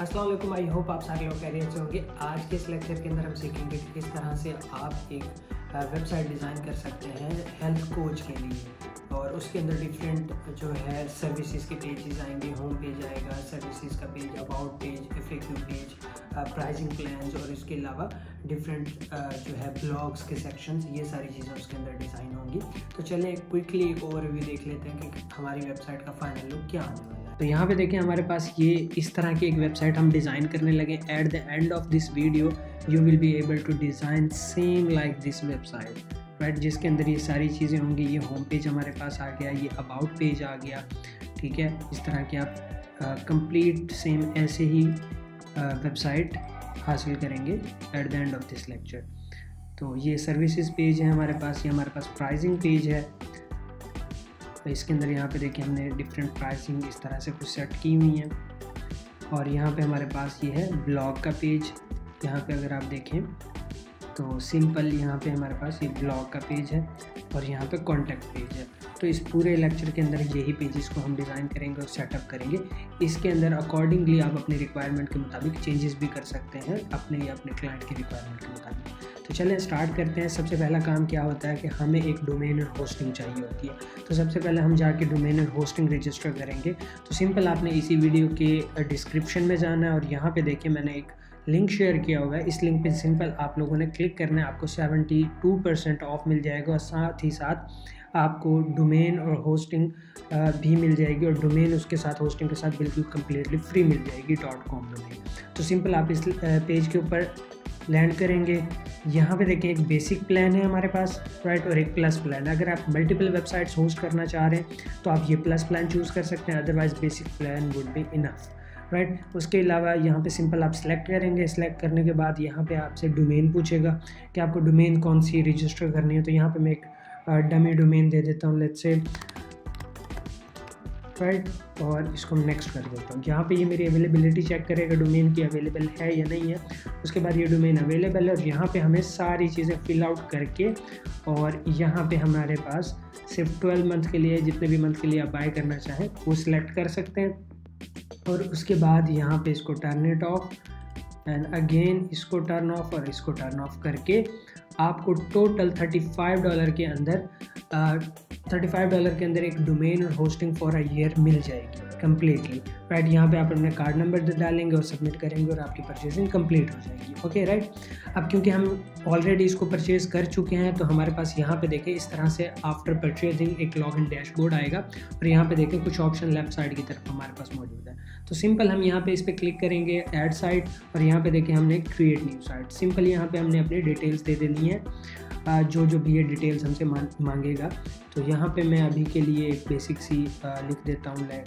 Aslam I hope आप सारे लोग कैरियर से होंगे। आज के इस लेक्चर के अंदर हम सीखेंगे कि किस तरह से आप एक वेबसाइट डिज़ाइन कर सकते हैं हेल्थ कोच के लिए। और उसके अंदर डिफरेंट जो है सर्विसेज़ के पेजेस आएँगे होम पेज आएगा सर्विसेज़ का page about page effective page pricing plans और इसके अलावा डिफरेंट जो है ब्लॉग्स के सेक्शंस ये सारी चीज़ें उसके अंदर डिज़ाइन होंगी। तो चलें क्विकली एक ओवरव्यू देख लेते हैं कि हमारी वेबसाइट का फाइनल लुक क्या आने वाला है। तो यहाँ पे देखें हमारे पास ये इस तरह की एक वेबसाइट हम डिज़ाइन करने लगे at the end of this video you will be able to design same like this website right जिसके अंदर ये सारी चीज़ें होंगी। ये होम पेज हमारे पास आ गया, ये अबाउट पेज आ गया, ठीक है? इस तरह के आप कंप्लीट सेम ऐसे ही वेबसाइट हासिल करेंगे at the end of this lecture तो ये सर्विसेज़ पेज है हमारे पास, ये हमारे पास प्राइसिंग पेज है। तो इसके अंदर यहाँ पे देखिए हमने डिफरेंट प्राइसिंग इस तरह से कुछ सेट की हुई हैं। और यहाँ पे हमारे पास ये है ब्लॉग का पेज यहाँ पे अगर आप देखें तो सिंपल यहाँ पे हमारे पास ये ब्लॉग का पेज है और यहाँ पे कॉन्टैक्ट पेज है। तो इस पूरे लेक्चर के अंदर यही पेजेस को हम डिज़ाइन करेंगे और सेटअप करेंगे। इसके अंदर अकॉर्डिंगली आप अपने रिक्वायरमेंट के मुताबिक चेंजेस भी कर सकते हैं, अपने या अपने क्लाइंट की रिक्वायरमेंट के मुताबिक। तो चलें स्टार्ट करते हैं। सबसे पहला काम क्या होता है कि हमें एक डोमेन और होस्टिंग चाहिए होती है। तो सबसे पहले हम जाके डोमेन और होस्टिंग रजिस्टर करेंगे। तो सिंपल आपने इसी वीडियो के डिस्क्रिप्शन में जाना है और यहाँ पे देखिए मैंने एक लिंक शेयर किया हुआ है। इस लिंक पे सिंपल आप लोगों ने क्लिक करना है। आपको 72 परसेंट ऑफ़ मिल जाएगा और साथ ही साथ आपको डोमेन और होस्टिंग भी मिल जाएगी और डोमेन उसके साथ, होस्टिंग के साथ बिल्कुल कम्प्लीटली फ्री मिल जाएगी डॉट कॉम डोमेन तो सिंपल आप इस पेज के ऊपर लैंड करेंगे। यहाँ पे देखिए एक बेसिक प्लान है हमारे पास राइट और एक प्लस प्लान अगर आप मल्टीपल वेबसाइट्स होस्ट करना चाह रहे हैं तो आप ये प्लस प्लान चूज़ कर सकते हैं। Otherwise basic plan would be enough right उसके अलावा यहाँ पे सिंपल आप सेलेक्ट करेंगे। सेलेक्ट करने के बाद यहाँ पे आपसे डोमेन पूछेगा कि आपको डोमेन कौन सी रजिस्टर करनी है। तो यहाँ पे मैं एक डमी डोमेन दे देता हूँ लेट्स से राइट और इसको नेक्स्ट कर देता हूँ। यहाँ पे ये मेरी अवेलेबिलिटी चेक करेगा डोमेन की अवेलेबल है या नहीं है। उसके बाद ये डोमेन अवेलेबल है और यहाँ पे हमें सारी चीज़ें फिल आउट करके और यहाँ पे हमारे पास सिर्फ़ 12 मंथ के लिए, जितने भी मंथ के लिए आप बाय करना चाहें, वो सिलेक्ट कर सकते हैं। और उसके बाद यहाँ पे इसको turn it off and again इसको टर्न ऑफ़ और इसको टर्न ऑफ़ करके आपको टोटल 35 डॉलर के अंदर थर्टी फाइव डॉलर के अंदर एक डोमेन और होस्टिंग फॉर अ ईयर मिल जाएगी। कम्प्लीटली राइट यहाँ पे आप अपना कार्ड नंबर डालेंगे और सबमिट करेंगे और आपकी परचेजिंग कंप्लीट हो जाएगी ओके राइट अब क्योंकि हम ऑलरेडी इसको परचेज कर चुके हैं तो हमारे पास यहाँ पे देखें, इस तरह से आफ्टर परचेजिंग एक लॉग इन डैशबोर्ड आएगा और यहाँ पे देखें, कुछ ऑप्शन लेफ़्ट साइड की तरफ़ हमारे पास मौजूद है। तो सिंपल हम यहाँ पे इस पर क्लिक करेंगे एड साइट और यहाँ पे देखें, हमने क्रिएट न्यू साइट सिंपल यहाँ पे हमने अपनी डिटेल्स दे देनी है। जो जो भी ये डिटेल्स हमसे मांगेगा। तो यहाँ पे मैं अभी के लिए एक बेसिक सी लिख देता हूँ लाइक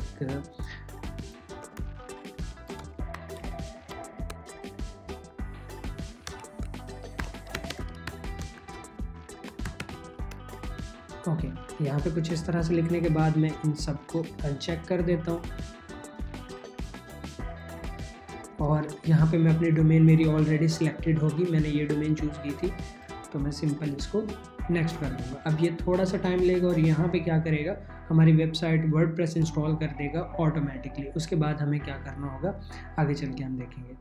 ओके यहाँ पे कुछ इस तरह से लिखने के बाद मैं इन सबको अनचेक कर देता हूँ। और यहाँ पे मैं अपनी डोमेन मेरी ऑलरेडी सिलेक्टेड होगी, मैंने ये डोमेन चूज़ की थी। तो मैं सिंपल इसको नेक्स्ट कर दूँगा। अब ये थोड़ा सा टाइम लेगा और यहाँ पे क्या करेगा हमारी वेबसाइट वर्ड इंस्टॉल कर देगा ऑटोमेटिकली उसके बाद हमें क्या करना होगा आगे चल के हम देखेंगे।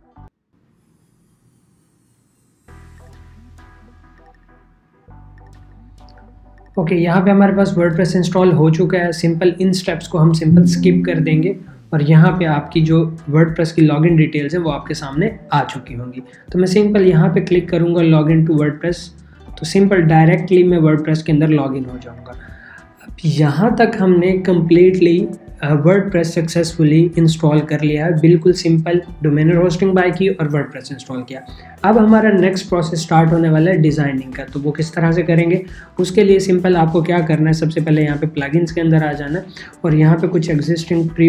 ओके okay, यहाँ पे हमारे पास वर्ड इंस्टॉल हो चुका है। सिंपल इन स्टेप्स को हम सिंपल स्किप कर देंगे। और यहाँ पे आपकी जो वर्ड की लॉगिन डिटेल्स है, वो आपके सामने आ चुकी होंगी। तो मैं सिंपल यहाँ पे क्लिक करूँगा लॉगिन टू वर्ड तो सिंपल डायरेक्टली मैं वर्ड के अंदर लॉगिन हो जाऊँगा। अब यहाँ तक हमने कम्प्लीटली वर्ड सक्सेसफुली इंस्टॉल कर लिया है बिल्कुल सिंपल डोमेनर होस्टिंग बाय की और वर्ड इंस्टॉल किया। अब हमारा नेक्स्ट प्रोसेस स्टार्ट होने वाला है डिज़ाइनिंग का तो वो किस तरह से करेंगे? उसके लिए सिंपल आपको क्या करना है? सबसे पहले यहाँ पे प्लगइन्स के अंदर आ जाना, और यहाँ पे कुछ existing pre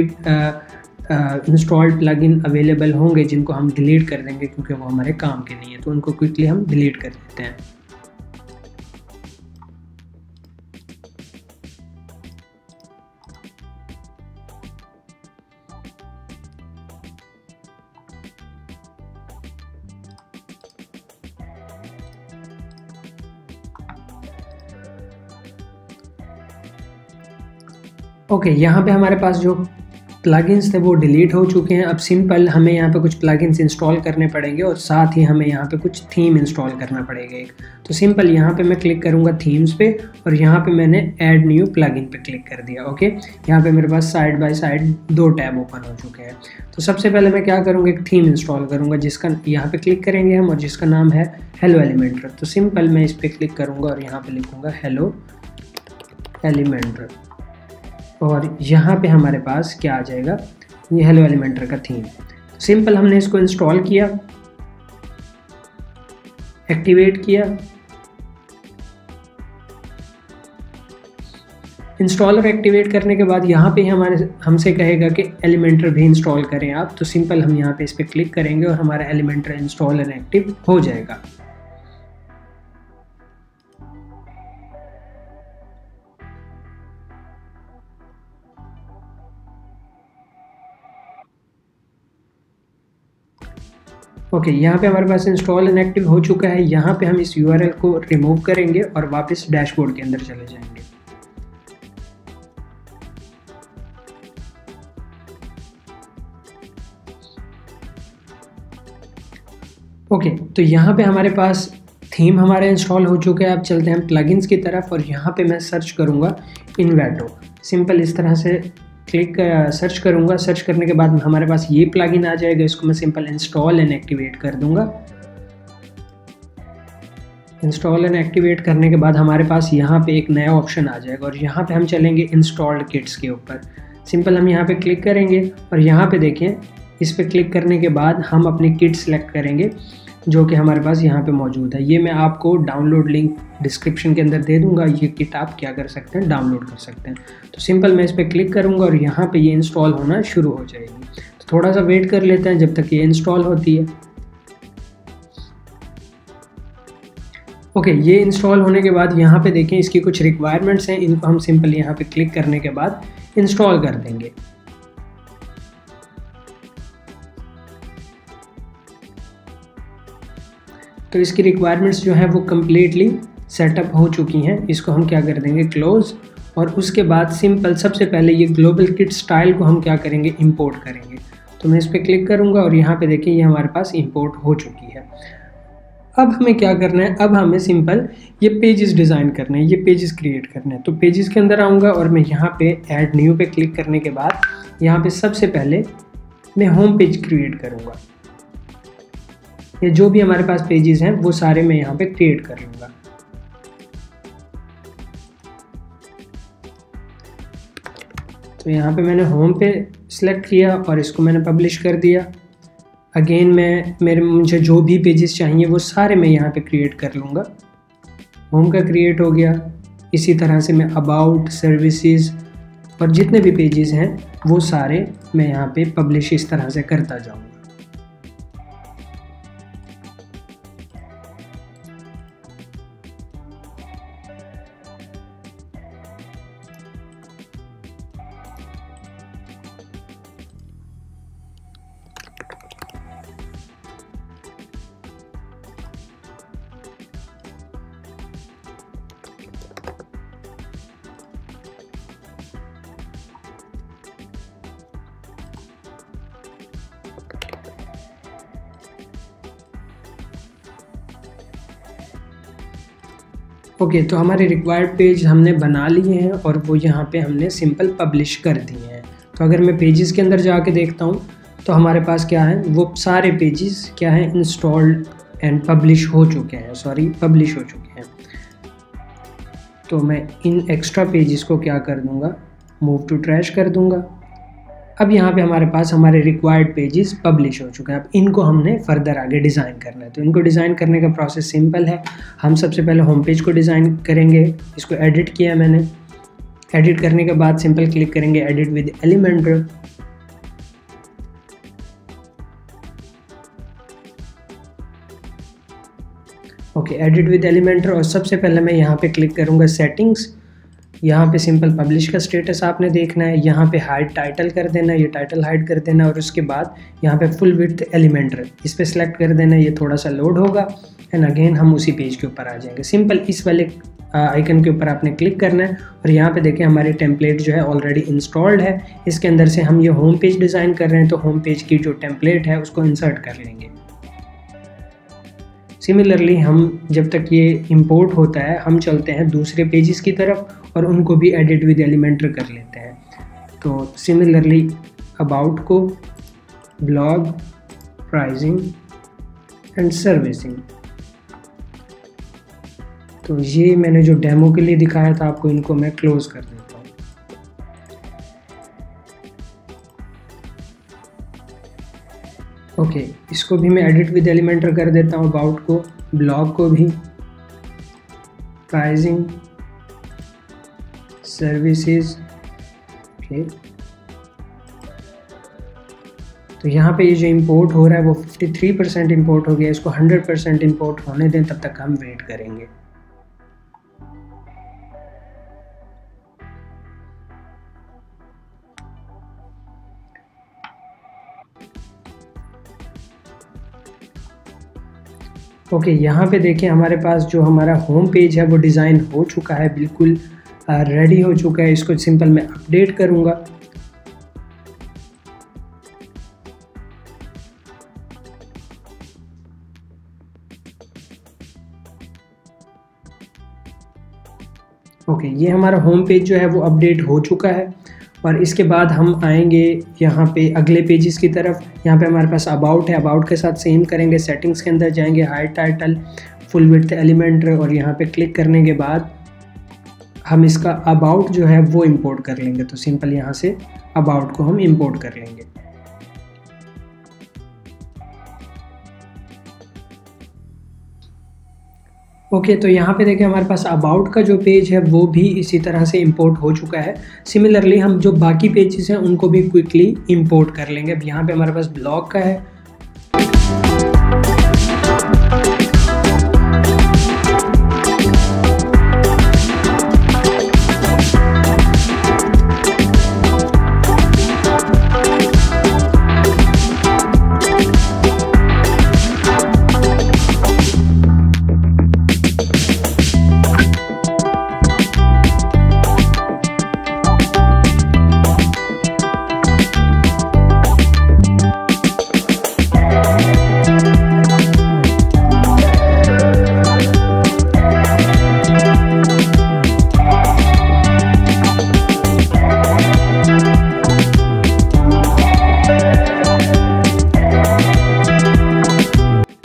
installed plugin available होंगे, जिनको हम डिलीट कर देंगे, क्योंकि वो हमारे काम के नहीं है तो उनको क्विकली हम डिलीट कर देते हैं। ओके okay, यहाँ पे हमारे पास जो प्लगइन्स थे वो डिलीट हो चुके हैं। अब सिंपल हमें यहाँ पे कुछ प्लगइन्स इंस्टॉल करने पड़ेंगे और साथ ही हमें यहाँ पे कुछ थीम इंस्टॉल करना पड़ेगा एक। तो सिंपल यहाँ पे मैं क्लिक करूँगा थीम्स पे और यहाँ पे मैंने ऐड न्यू प्लगइन पे क्लिक कर दिया ओके यहाँ पे मेरे पास साइड बाय साइड दो टैब ओपन हो चुके हैं। तो सबसे पहले मैं क्या करूँगा एक थीम इंस्टॉल करूँगा जिसका यहाँ पर क्लिक करेंगे हम और जिसका नाम है हेलो एलिमेंटर तो सिंपल मैं इस पर क्लिक करूँगा और यहाँ पर लिखूँगा हेलो एलिमेंटर और यहाँ पे हमारे पास क्या आ जाएगा? ये हेलो एलिमेंटर का थीम सिंपल हमने इसको इंस्टॉल किया एक्टिवेट किया इंस्टॉलर एक्टिवेट करने के बाद यहाँ पे हमारे, हमसे कहेगा कि एलिमेंटर भी इंस्टॉल करें आप तो सिंपल हम यहाँ पे इस पर क्लिक करेंगे और हमारा एलिमेंटर इंस्टॉलर एक्टिव हो जाएगा। ओके okay, यहाँ पे हमारे पास इंस्टॉल एंड एक्टिव हो चुका है। यहाँ पे हम इस यूआरएल को रिमूव करेंगे और वापस डैशबोर्ड के अंदर चले जाएँगे। ओके okay, तो यहाँ पे हमारे पास थीम हमारा इंस्टॉल हो चुका है। अब चलते हैं प्लगइन्स की तरफ़ और यहाँ पे मैं सर्च करूँगा इन्वेटो सिंपल इस तरह से क्लिक सर्च करूँगा। सर्च करने के बाद हमारे पास ये प्लगइन आ जाएगा। इसको मैं सिंपल इंस्टॉल एंड एक्टिवेट कर दूँगा। इंस्टॉल एंड एक्टिवेट करने के बाद हमारे पास यहाँ पे एक नया ऑप्शन आ जाएगा और यहाँ पे हम चलेंगे इंस्टॉल्ड किट्स के ऊपर। सिंपल हम यहाँ पे क्लिक करेंगे और यहाँ पे देखें, इस पर क्लिक करने के बाद हम अपनी किट सेलेक्ट करेंगे। जो कि हमारे पास यहाँ पे मौजूद है। ये मैं आपको डाउनलोड लिंक डिस्क्रिप्शन के अंदर दे दूँगा। ये आप क्या कर सकते हैं? डाउनलोड कर सकते हैं। तो सिंपल मैं इस पर क्लिक करूँगा और यहाँ पे ये इंस्टॉल होना शुरू हो जाएगी। तो थोड़ा सा वेट कर लेते हैं जब तक ये इंस्टॉल होती है। ओके okay, ये इंस्टॉल होने के बाद यहाँ पे देखें इसकी कुछ रिक्वायरमेंट्स हैं। इनको हम सिंपल यहाँ पे क्लिक करने के बाद इंस्टॉल कर देंगे। तो इसकी रिक्वायरमेंट्स जो हैं वो कम्प्लीटली सेटअप हो चुकी हैं। इसको हम क्या कर देंगे? क्लोज़ और उसके बाद सिंपल सबसे पहले ये ग्लोबल किट स्टाइल को हम क्या करेंगे? इंपोर्ट करेंगे। तो मैं इस पर क्लिक करूँगा और यहाँ पे देखिए, ये हमारे पास इंपोर्ट हो चुकी है। अब हमें क्या करना है? अब हमें सिंपल ये पेजेस डिज़ाइन करने हैं, ये पेजेस क्रिएट करने हैं। तो पेजेस के अंदर आऊँगा और मैं यहाँ पे ऐड न्यू पे क्लिक करने के बाद यहाँ पे सबसे पहले मैं होम पेज क्रिएट करूँगा। ये जो भी हमारे पास पेजेस हैं, वो सारे मैं यहाँ पे क्रिएट कर लूँगा। तो यहाँ पे मैंने होम पे सिलेक्ट किया और इसको मैंने पब्लिश कर दिया। अगेन मैं, मेरे, मुझे जो भी पेजेस चाहिए, वो सारे मैं यहाँ पे क्रिएट कर लूँगा। होम का क्रिएट हो गया। इसी तरह से मैं अबाउट सर्विसेज़ और जितने भी पेजेस हैं, वो सारे मैं यहाँ पे पब्लिश इस तरह से करता जाऊँगा। ओके okay, तो हमारे रिक्वायर्ड पेज हमने बना लिए हैं और वो यहाँ पे हमने सिंपल पब्लिश कर दिए हैं। तो अगर मैं पेजेस के अंदर जाके देखता हूँ तो हमारे पास क्या है? वो सारे पेजेस क्या है? इंस्टॉल्ड एंड पब्लिश हो चुके हैं। सॉरी पब्लिश हो चुके हैं। तो मैं इन एक्स्ट्रा पेजेस को क्या कर दूँगा? मूव टू ट्रैश कर दूँगा। अब यहाँ पे हमारे पास हमारे रिक्वायर्ड पेजेस पब्लिश हो चुके हैं। अब इनको हमने फर्दर आगे डिज़ाइन करना है। तो इनको डिज़ाइन करने का प्रोसेस सिंपल है। हम सबसे पहले होम पेज को डिज़ाइन करेंगे। इसको एडिट किया मैंने। एडिट करने के बाद सिंपल क्लिक करेंगे edit with Elementor okay edit with Elementor और सबसे पहले मैं यहाँ पे क्लिक करूँगा सेटिंग्स यहाँ पे सिंपल पब्लिश का स्टेटस आपने देखना है, यहाँ पे हाइड टाइटल कर देना है, ये टाइटल हाइड कर देना है, और उसके बाद यहाँ पे फुल विथ एलिमेंटर इस पर सिलेक्ट कर देना है, ये थोड़ा सा लोड होगा एंड अगेन हम उसी पेज के ऊपर आ जाएँगे। सिंपल इस वाले आइकन के ऊपर आपने क्लिक करना है, और यहाँ पे देखें हमारे टेम्पलेट जो है ऑलरेडी इंस्टॉल्ड है, इसके अंदर से हम ये होम पेज डिज़ाइन कर रहे हैं तो होम पेज की जो टेम्पलेट है, उसको इंसर्ट कर लेंगे। सिमिलरली हम जब तक ये इम्पोर्ट होता है, हम चलते हैं दूसरे पेजेस की तरफ़ और उनको भी एडिट विद एलिमेंटर कर लेते हैं। तो सिमिलरली अबाउट को ब्लॉग प्राइजिंग एंड सर्विसिंग तो ये मैंने जो डेमो के लिए दिखाया था, आपको इनको मैं क्लोज कर देता ओके इसको भी मैं एडिट विद एलिमेंटर कर देता हूँ अबाउट को ब्लॉग को भी। प्राइजिंग सर्विसेज़ ओके तो यहाँ पे ये जो इम्पोर्ट हो रहा है, वो 53 परसेंट इम्पोर्ट हो गया, इसको 100 परसेंट इम्पोर्ट होने दें, तब तक हम वेट करेंगे। ओके okay, यहाँ पे देखिए हमारे पास जो हमारा होम पेज है वो डिज़ाइन हो चुका है बिल्कुल रेडी हो चुका है। इसको सिंपल मैं अपडेट करूँगा। ओके okay, ये हमारा होम पेज जो है वो अपडेट हो चुका है। और इसके बाद हम आएँगे यहाँ पे अगले पेजेस की तरफ़। यहाँ पे हमारे पास अबाउट है। अबाउट के साथ सेम करेंगे। सेटिंग्स के अंदर जाएँगे। Hide title full width element और यहाँ पे क्लिक करने के बाद हम इसका अबाउट जो है वो इंपोर्ट कर लेंगे। तो सिंपल यहाँ से अबाउट को हम इंपोर्ट कर लेंगे। ओके तो यहाँ पे देखें हमारे पास अबाउट का जो पेज है, वो भी इसी तरह से इंपोर्ट हो चुका है। सिमिलरली हम जो बाकी पेजेस हैं, उनको भी क्विकली इंपोर्ट कर लेंगे। अब यहाँ पे हमारे पास ब्लॉग का है।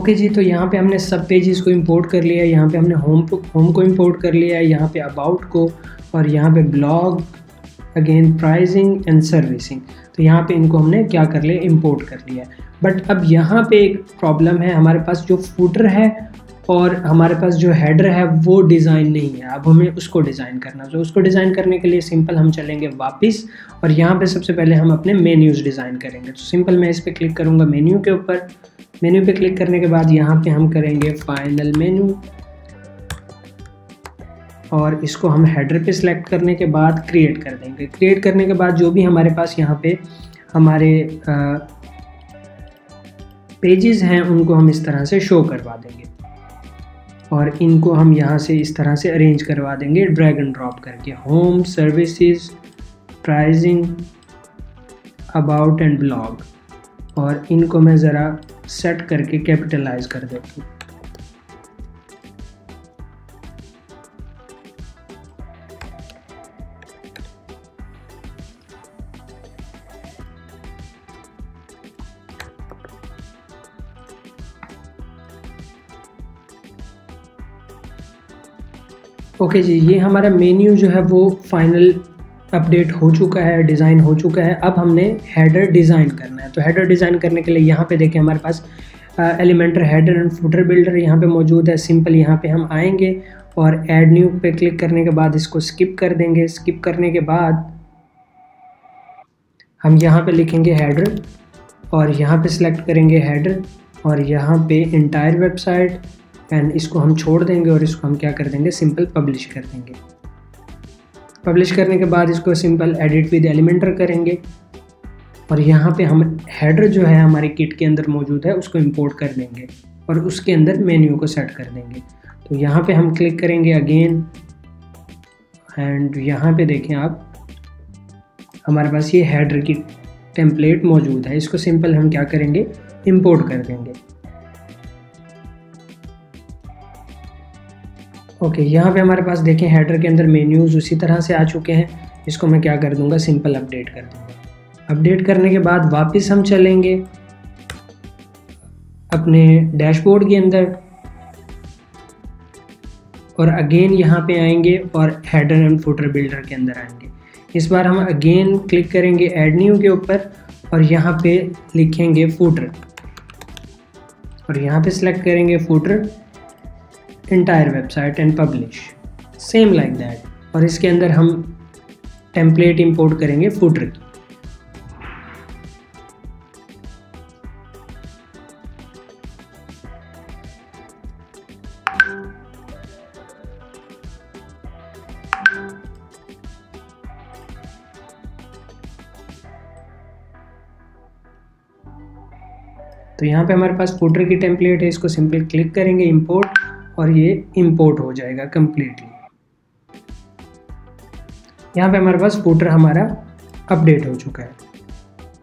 ओके जी तो यहाँ पे हमने सब पेजेस को इंपोर्ट कर लिया, यहाँ पे हमने होम होम को इंपोर्ट कर लिया है यहाँ पे अबाउट को, और यहाँ पे blog again pricing and servicing तो यहाँ पे इनको हमने क्या कर लिया इंपोर्ट कर लिया। बट अब यहाँ पे एक प्रॉब्लम है, हमारे पास जो फूटर है और हमारे पास जो हेडर है, वो डिज़ाइन नहीं है। अब हमें उसको डिज़ाइन करना तो उसको डिज़ाइन करने के लिए सिंपल हम चलेंगे वापस, और यहाँ पे सबसे पहले हम अपने मेन्यूज़ डिज़ाइन करेंगे। तो सिंपल मैं इस पर क्लिक करूँगा मेन्यू के ऊपर। मेन्यू पे क्लिक करने के बाद यहाँ पे हम करेंगे फाइनल मेन्यू और इसको हम हेडर पे सिलेक्ट करने के बाद क्रिएट कर देंगे। क्रिएट करने के बाद जो भी हमारे पास यहाँ पे हमारे पेजेस हैं, उनको हम इस तरह से शो करवा देंगे। और इनको हम यहाँ से इस तरह से अरेंज करवा देंगे। ड्रैग एंड ड्रॉप करके। Home services pricing about and blog और इनको मैं ज़रा सेट करके कैपिटलाइज कर देता हूँ। ओके okay जी, ये हमारा मेन्यू जो है वो फाइनल अपडेट हो चुका है, डिज़ाइन हो चुका है। अब हमने हेडर डिज़ाइन करना है। तो हेडर डिज़ाइन करने के लिए यहाँ पे देखें हमारे पास Elementor header and footer builder यहाँ पे मौजूद है। सिंपल यहाँ पे हम आएँगे और ऐड न्यू पे क्लिक करने के बाद इसको स्किप कर देंगे। स्किप करने के बाद हम यहाँ पे लिखेंगे हेडर और यहाँ पे सिलेक्ट करेंगे हेडर और यहाँ पे इंटायर वेबसाइट एंड इसको हम छोड़ देंगे और इसको हम क्या कर देंगे? सिंपल पब्लिश कर देंगे। पब्लिश करने के बाद इसको सिंपल एडिट विद एलिमेंटर करेंगे। और यहाँ पे हम हेडर जो है हमारे किट के अंदर मौजूद है, उसको इंपोर्ट कर देंगे और उसके अंदर मेन्यू को सेट कर देंगे। तो यहाँ पे हम क्लिक करेंगे अगेन एंड यहाँ पे देखें आप, हमारे पास ये हेडर की टेम्पलेट मौजूद है। इसको सिंपल हम क्या करेंगे? इंपोर्ट कर देंगे। ओके यहाँ पे हमारे पास देखें हेडर के अंदर मेन्यूज़ उसी तरह से आ चुके हैं। इसको मैं क्या कर दूँगा? सिंपल अपडेट कर दूँगा। अपडेट करने के बाद वापस हम चलेंगे अपने डैशबोर्ड के अंदर। और अगेन यहाँ पे आएँगे और हेडर एंड फुटर बिल्डर के अंदर आएँगे। इस बार हम अगेन क्लिक करेंगे एड न्यू के ऊपर और यहाँ पे लिखेंगे फुटर और यहाँ पे सिलेक्ट करेंगे footer entire website and publish same like that और इसके अंदर हम टेम्पलेट इंपोर्ट करेंगे फुटर की। तो यहाँ पे हमारे पास फोल्डर की टेम्पलेट है, इसको सिंपल क्लिक करेंगे इंपोर्ट और ये इंपोर्ट हो जाएगा कम्प्लीटली यहाँ पे हमारे पास फोल्डर हमारा अपडेट हो चुका है।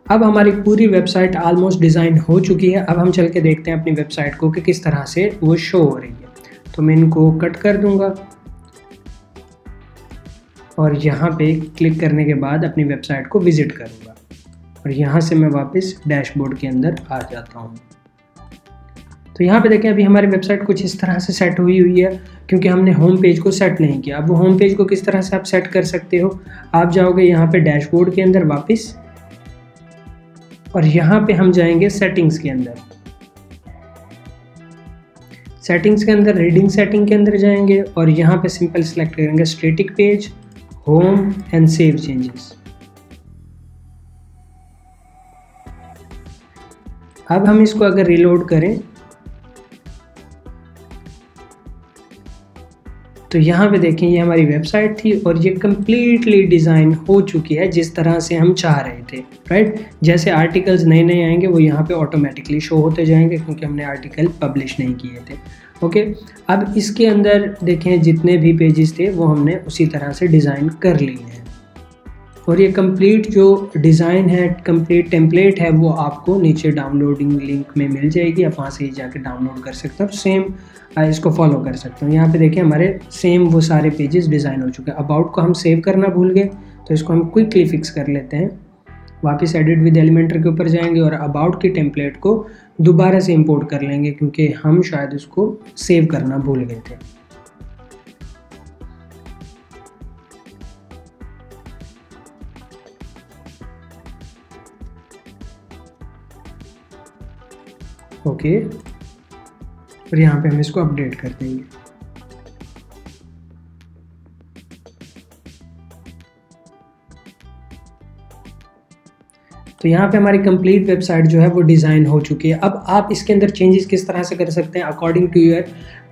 अब हमारी पूरी वेबसाइट ऑलमोस्ट डिज़ाइन हो चुकी है। अब हम चल के देखते हैं अपनी वेबसाइट को कि किस तरह से वो शो हो रही है। तो मैं इनको कट कर दूँगा। और यहाँ पे क्लिक करने के बाद अपनी वेबसाइट को विज़िट करूँगा। और यहाँ से मैं वापस डैशबोर्ड के अंदर आ जाता हूँ। तो यहाँ पे देखें, अभी हमारी वेबसाइट कुछ इस तरह से सेट हुई हुई है, क्योंकि हमने होम पेज को सेट नहीं किया। अब वो होम पेज को किस तरह से आप सेट कर सकते हो, आप जाओगे यहाँ पे डैशबोर्ड के अंदर वापस, और यहाँ पे हम जाएँगे सेटिंग्स के अंदर। सेटिंग्स के अंदर रीडिंग सेटिंग के अंदर जाएँगे, और यहाँ पे सिंपल सेलेक्ट करेंगे static page home and save changes अब हम इसको अगर रिलोड करें तो यहाँ पे देखें, ये हमारी वेबसाइट थी और ये कम्प्लीटली डिज़ाइन हो चुकी है जिस तरह से हम चाह रहे थे राइट जैसे आर्टिकल्स नए नए आएँगे, वो यहाँ पे ऑटोमेटिकली शो होते जाएँगे क्योंकि हमने आर्टिकल पब्लिश नहीं किए थे ओके अब इसके अंदर देखें, जितने भी पेजेस थे, वो हमने उसी तरह से डिज़ाइन कर लिए हैं। और ये कंप्लीट जो डिज़ाइन है कंप्लीट टेम्पलेट है, वो आपको नीचे डाउनलोडिंग लिंक में मिल जाएगी। आप वहाँ से ही जाके डाउनलोड कर सकते हो। सेम इसको फॉलो कर सकते हो। यहाँ पे देखिए हमारे सेम वो सारे पेजेस डिज़ाइन हो चुके हैं। अबाउट को हम सेव करना भूल गए तो इसको हम क्विकली फिक्स कर लेते हैं। वापस एडिट विद एलिमेंटर के ऊपर जाएँगे और अबाउट की टेम्पलेट को दोबारा से इंपोर्ट कर लेंगे, क्योंकि हम शायद उसको सेव करना भूल गए थे। ओके। और यहाँ पे हम इसको अपडेट कर देंगे। तो यहाँ पे हमारी कंप्लीट वेबसाइट जो है वो डिज़ाइन हो चुकी है। अब आप इसके अंदर चेंजेस किस तरह से कर सकते हैं? According to your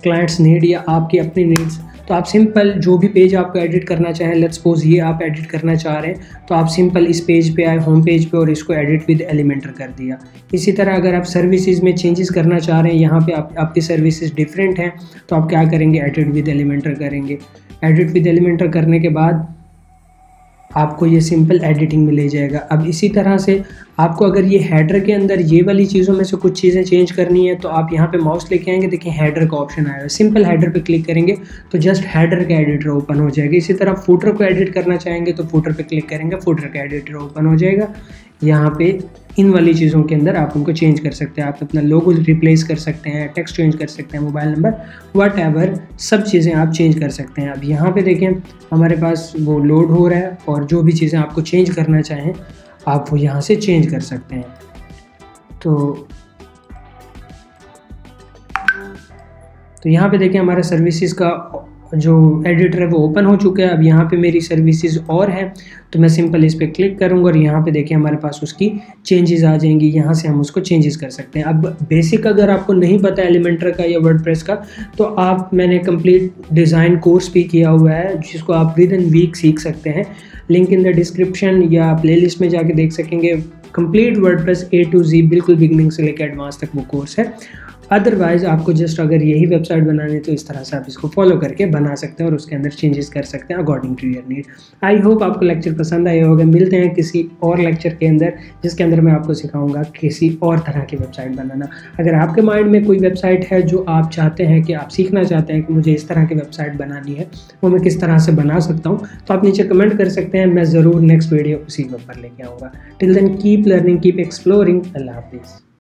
clients need या आपकी अपनी नीड्स तो आप सिंपल जो भी पेज आपको एडिट करना चाहें लेट्स सपोज़ ये आप एडिट करना चाह रहे हैं तो आप सिंपल इस पेज पे आए होम पेज पे, और इसको एडिट विद एलिमेंटर कर दिया। इसी तरह अगर आप सर्विसेज़ में चेंजेस करना चाह रहे हैं, यहाँ पे आप, आपकी सर्विसेज़ डिफरेंट हैं तो आप क्या करेंगे? एडिट विद एलिमेंटर करेंगे। एडिट विद एलिमेंटर करने के बाद आपको ये सिंपल एडिटिंग में ले जाएगा। अब इसी तरह से आपको अगर ये हैडर के अंदर ये वाली चीज़ों में से कुछ चीज़ें चेंज करनी है तो आप यहाँ पे माउस लेके आएँगे। देखिए हैडर का ऑप्शन आया है। सिंपल हैडर पे क्लिक करेंगे तो जस्ट हैडर का एडिटर ओपन हो जाएगा। इसी तरह फूटर को एडिट करना चाहेंगे तो फूटर पे क्लिक करेंगे फूटर का एडिटर ओपन हो जाएगा। यहाँ पे इन वाली चीज़ों के अंदर आप उनको चेंज कर सकते हैं। आप अपना लोगो रिप्लेस कर सकते हैं टेक्स्ट चेंज कर सकते हैं मोबाइल नंबर वट सब चीज़ें आप चेंज कर सकते हैं। अब यहाँ पे देखें, हमारे पास वो लोड हो रहा है और जो भी चीज़ें आपको चेंज करना चाहें, आप वो यहाँ से चेंज कर सकते हैं। तो तो यहाँ पे देखें, हमारा सर्विसेज़ का जो एडिटर है वो ओपन हो चुका है। अब यहाँ पे मेरी सर्विसेज़ और हैं तो मैं सिंपल इस पर क्लिक करूँगा और यहाँ पे देखें हमारे पास उसकी चेंजेस आ जाएँगी। यहाँ से हम उसको चेंजेस कर सकते हैं। अब बेसिक अगर आपको नहीं पता एलिमेंटर का या वर्ड का तो आप, मैंने कंप्लीट डिज़ाइन कोर्स भी किया हुआ है, जिसको आप विद इन वीक सीख सकते हैं। लिंक इन द डिस्क्रिप्शन या प्ले में जाके देख सकेंगे। Complete word A to Z बिल्कुल बिगनिंग से लेकर एडवांस तक वो कोर्स है। अदरवाइज़ आपको जस्ट अगर यही वेबसाइट बनानी है तो इस तरह से आप इसको फॉलो करके बना सकते हैं और उसके अंदर चेंजेस कर सकते हैं according to your need I hope आपको लेक्चर पसंद आया होगा। मिलते हैं किसी और लेक्चर के अंदर, जिसके अंदर मैं आपको सिखाऊँगा किसी और तरह की वेबसाइट बनाना। अगर आपके माइंड में कोई वेबसाइट है जो आप चाहते हैं कि आप सीखना चाहते हैं कि मुझे इस तरह की वेबसाइट बनानी है, वो मैं किस तरह से बना सकता हूँ तो आप नीचे कमेंट कर सकते हैं। मैं ज़रूर नेक्स्ट वीडियो उसी के ऊपर लेके आऊँगा। Till then keep learning keep exploring अल्लाह हाफिज़।